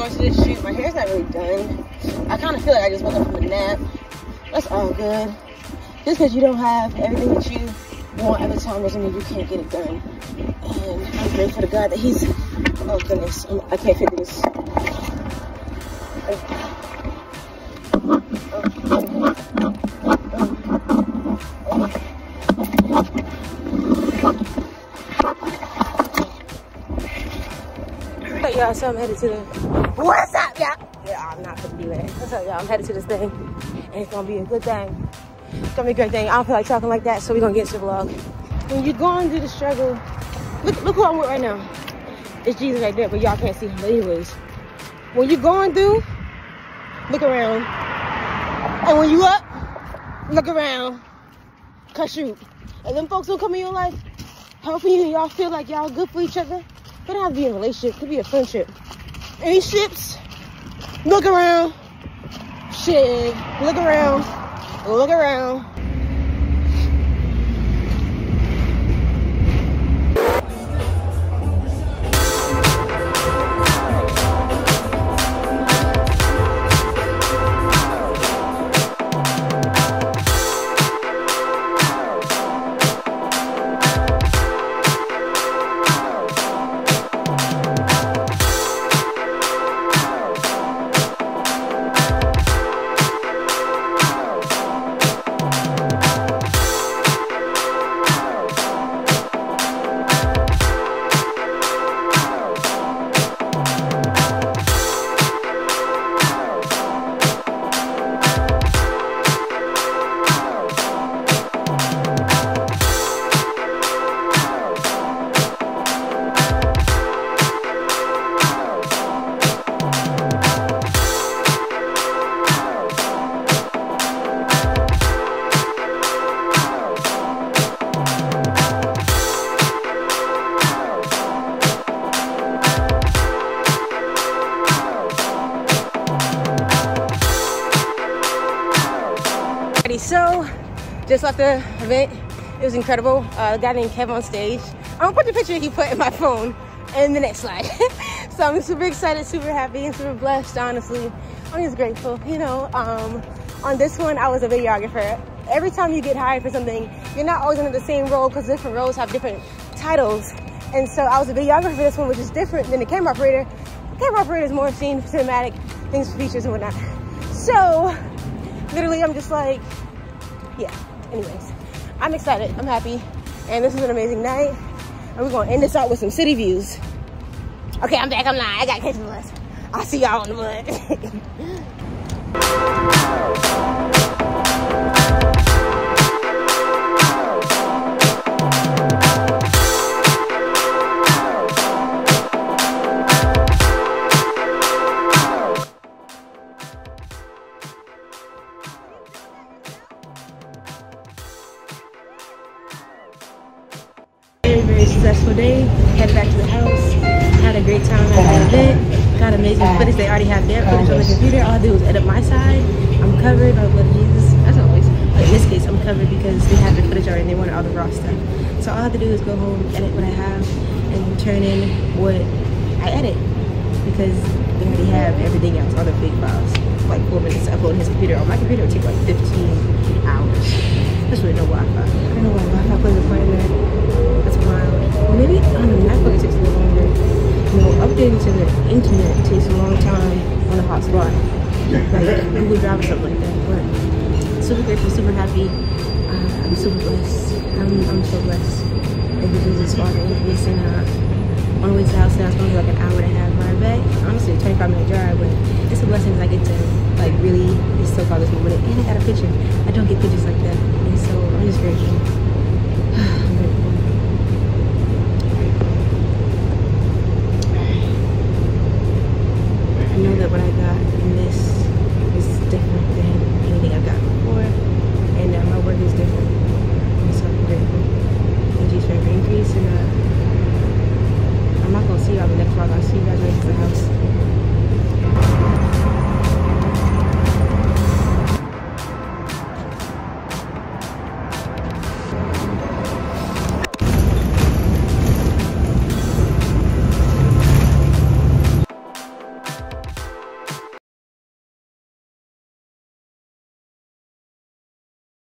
going to this shoot. My hair's not really done. I kind of feel like I just woke up from a nap. That's all good. Just because you don't have everything that you want at the time doesn't mean you can't get it done. And I'm grateful to God that He's. Oh goodness, I can not fit this. Hey y'all, so I'm headed to the. What's up, y'all? Yeah, I'm not gonna do it. What's up, y'all? I'm headed to this thing, and it's gonna be a good thing. It's gonna be a great thing. I don't feel like talking like that, so we're gonna get to the vlog. When you're going through the struggle, look, look who I'm with right now. It's Jesus right there, but y'all can't see him. But anyways, when you're going through, look around. And when you up, look around. Cause shoot. And then folks will come in your life, helping you, y'all feel like y'all good for each other. Don't have be a relationship, could be a friendship. Any ships, look around. Shit, look around. Look around. Just left the event. It was incredible. Uh, a guy named KevOnstage. I'm gonna put the picture he put in my phone in the next slide. so I'm super excited, super happy, and super blessed, honestly. I'm just grateful. You know, um, on this one, I was a videographer. Every time you get hired for something, you're not always in the same role because different roles have different titles. And so I was a videographer for this one, which is different than the camera operator. The camera operator is more scene, cinematic, things, features, and whatnot. So literally, I'm just like, yeah, anyways, I'm excited. I'm happy. And this is an amazing night. And we're going to end this out with some city views. Okay, I'm back. I'm lying. I got to catch the bus. I'll see y'all on the mud. successful day. Headed back to the house. Had a great time at the event. Got amazing footage. They already have their footage on the computer. All I do is edit my side. I'm covered by of Jesus. As always. But in this case, I'm covered because they have the footage already and they wanted all the raw stuff. So all I have to do is go home, edit what I have, and turn in what I edit. Because they already have everything else, all the big files. Like four minutes to upload his computer. On my computer, it would take like 15 hours. That's really no Wi-Fi. It takes a little longer. You know, updating to the internet takes a long time on a hotspot. Like Google Drive or something like that. But super grateful, super happy. Uh, I'm super blessed. I'm, I'm so blessed. Thank you, Jesus, Father, increase. And uh, on the way to the house now, it's going to be like an hour and a half ride back. Honestly, a 25 minute drive, but it's a blessing because I get to like really just soak all this moment. And I got a picture. I don't get pictures like that. And so I'm just grateful.